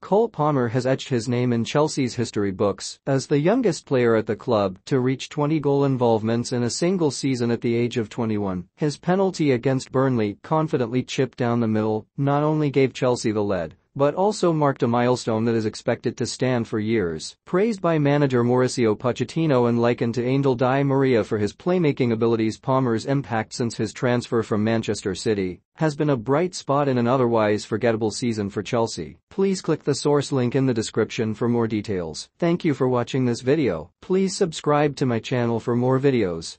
Cole Palmer has etched his name in Chelsea's history books as the youngest player at the club to reach 20 goal involvements in a single season at the age of 21. His penalty against Burnley, confidently chipped down the middle, not only gave Chelsea the lead, but also marked a milestone that is expected to stand for years. Praised by manager Mauricio Pochettino and likened to Angel Di Maria for his playmaking abilities Palmer's impact since his transfer from Manchester City has been a bright spot in an otherwise forgettable season for Chelsea. Please click the source link in the description for more details. Thank you for watching this video. Please subscribe to my channel for more videos.